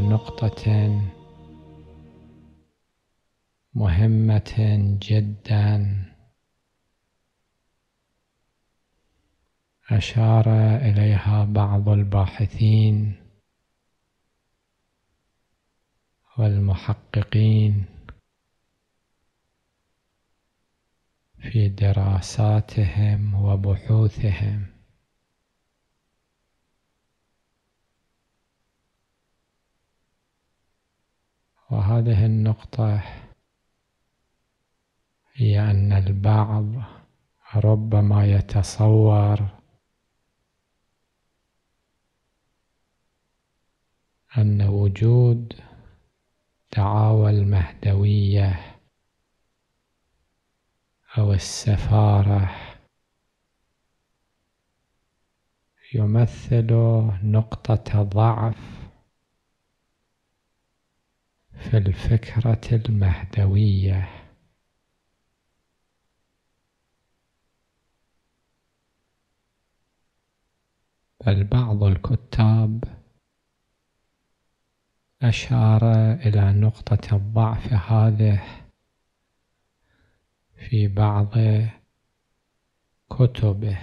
نقطة مهمة جدا. أشار إليها بعض الباحثين والمحققين في دراساتهم وبحوثهم. وهذه النقطة هي أن البعض ربما يتصور أن وجود دعاوى المهدوية أو السفارة يمثل نقطة ضعف في الفكرة المهدوية. بل بعض الكتاب أشار إلى نقطة الضعف هذه في بعض كتبه.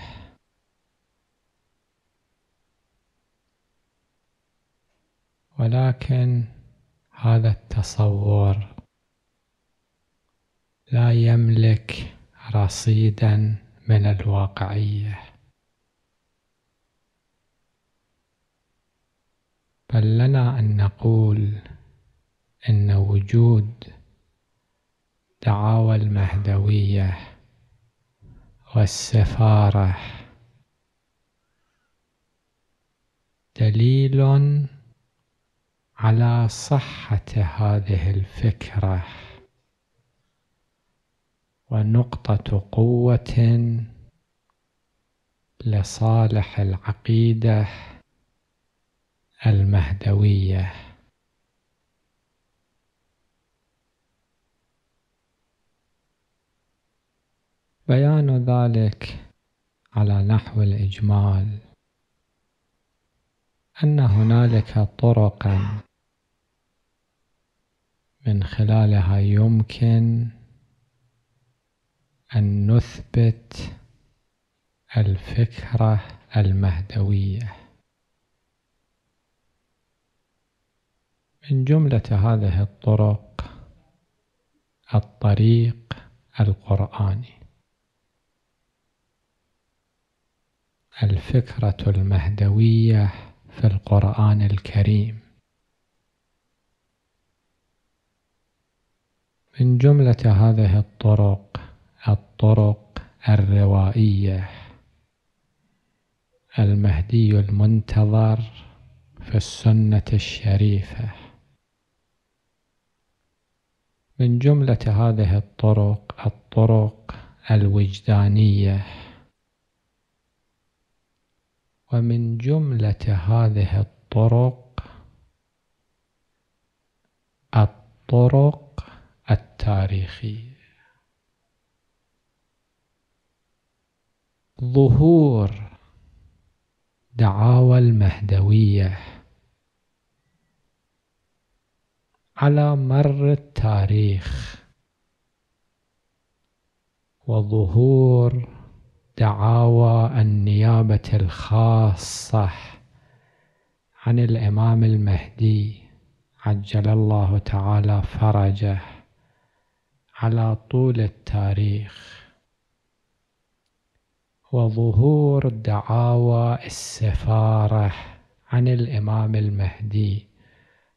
ولكن هذا التصور. لا يملك رصيدا من الواقعية. بل لنا أن نقول إن وجود دعاوى المهدوية والسفارة دليل على صحة هذه الفكرة. ونقطة قوة لصالح العقيدة المهدوية. بيان ذلك على نحو الإجمال. أن هنالك طرقا من خلالها يمكن أن نثبت الفكرة المهدوية. من جملة هذه الطرق الطريق القرآني. الفكرة المهدوية في القرآن الكريم. من جملة هذه الطرق الطرق الروائية. المهدي المنتظر في السنة الشريفة. من جملة هذه الطرق الطرق الوجدانية. ومن جملة هذه الطرق الطرق التاريخية ظهور دعاوى المهدوية على مر التاريخ وظهور دعاوى النيابة الخاصة عن الإمام المهدي عجل الله تعالى فرجه. على طول التاريخ. وظهور دعاوى السفارة عن الإمام المهدي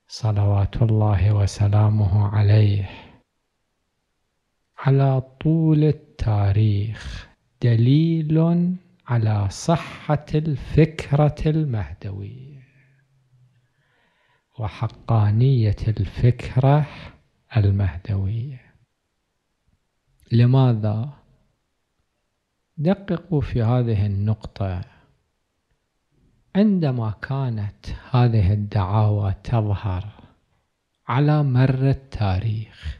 صلوات الله وسلامه عليه. على طول التاريخ دليل على صحة الفكرة المهدوية وحقانية الفكرة المهدوية. لماذا؟ دققوا في هذه النقطة. عندما كانت هذه الدعاوى تظهر على مر التاريخ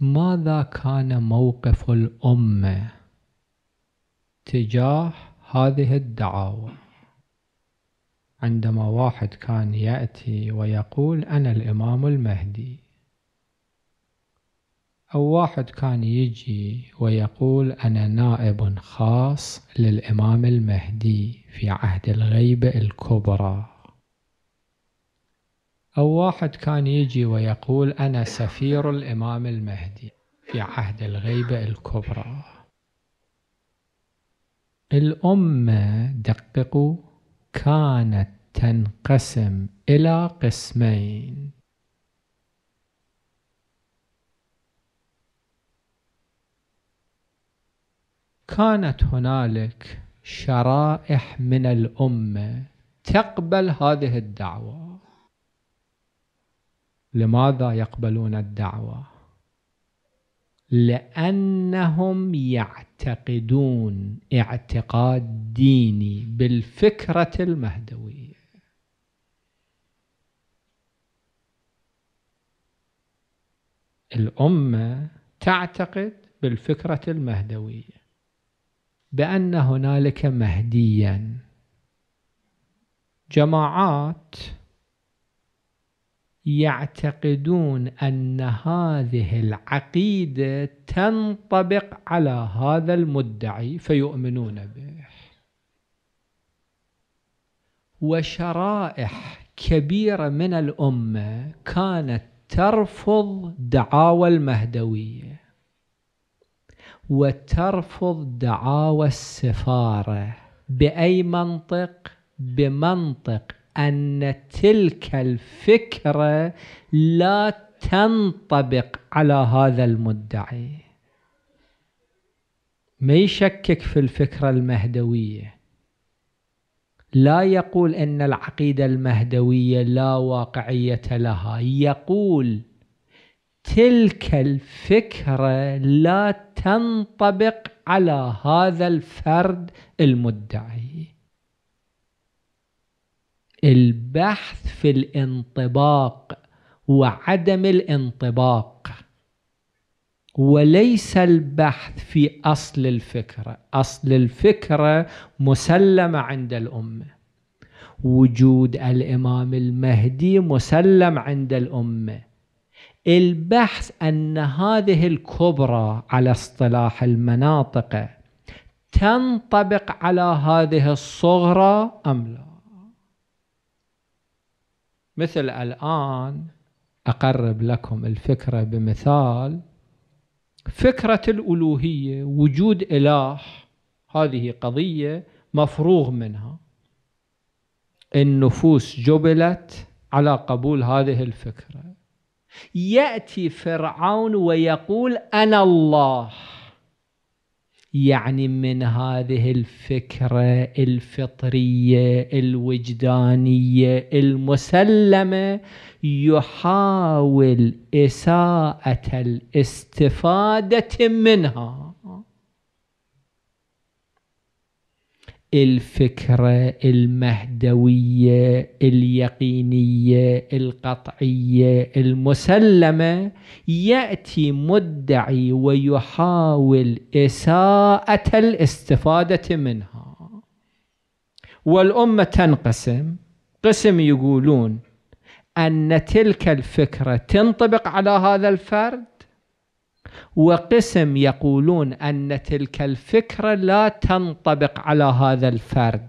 ماذا كان موقف الأمة تجاه هذه الدعاوى؟ عندما واحد كان يأتي ويقول أنا الإمام المهدي. أو واحد كان يجي ويقول أنا نائب خاص للإمام المهدي في عهد الغيبة الكبرى. أو واحد كان يجي ويقول أنا سفير الإمام المهدي في عهد الغيبة الكبرى. الأمة دققوا كانت تنقسم إلى قسمين. كانت هنالك شرائح من الأمة تقبل هذه الدعوة. لماذا يقبلون الدعوة؟ لأنهم يعتقدون اعتقاد ديني بالفكرة المهدوية. الأمة تعتقد بالفكرة المهدوية. بأن هنالك مهديا. جماعات يعتقدون أن هذه العقيدة تنطبق على هذا المدعي فيؤمنون به. وشرائح كبيرة من الأمة كانت ترفض دعاوى المهدوية. وترفض دعاوى السفارة بأي منطق؟ بمنطق أن تلك الفكرة لا تنطبق على هذا المدعي. ما يشكك في الفكرة المهدوية؟ لا يقول إن العقيدة المهدوية لا واقعية لها. يقول تلك الفكرة لا تنطبق على هذا الفرد المدعي. البحث في الانطباق وعدم الانطباق وليس البحث في أصل الفكرة. أصل الفكرة مسلمة عند الأمة. وجود الإمام المهدي مسلم عند الأمة. البحث أن هذه الكبرى على اصطلاح المناطق تنطبق على هذه الصغرى أم لا؟ مثل الآن أقرب لكم الفكرة بمثال فكرة الألوهية وجود إله هذه قضية مفروغ منها. النفوس جبلت على قبول هذه الفكرة. يأتي فرعون ويقول أنا الله. يعني من هذه الفكرة الفطرية الوجدانية المسلمة يحاول إساءة الاستفادة منها. الفكرة المهدوية اليقينية القطعية المسلمة يأتي مدعي ويحاول إساءة الاستفادة منها. والأمة تنقسم. قسم يقولون أن تلك الفكرة تنطبق على هذا الفرد وقسم يقولون أن تلك الفكرة لا تنطبق على هذا الفرد.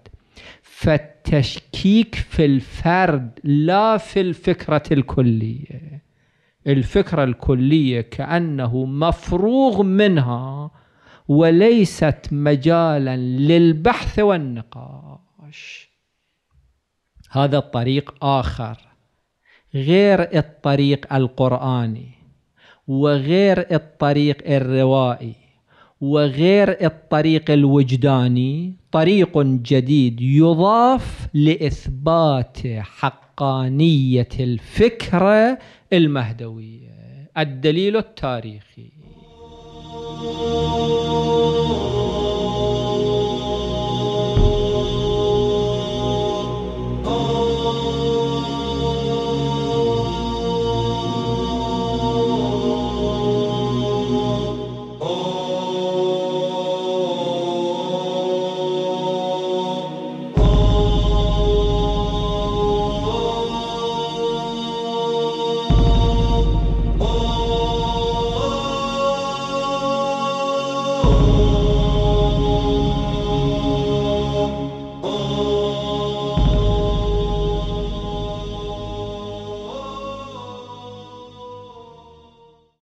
فالتشكيك في الفرد لا في الفكرة الكلية. الفكرة الكلية كأنه مفروغ منها وليست مجالا للبحث والنقاش. هذا الطريق آخر غير الطريق القرآني. وغير الطريق الروائي وغير الطريق الوجداني طريق جديد يضاف لإثبات حقانية الفكرة المهدويه الدليل التاريخي.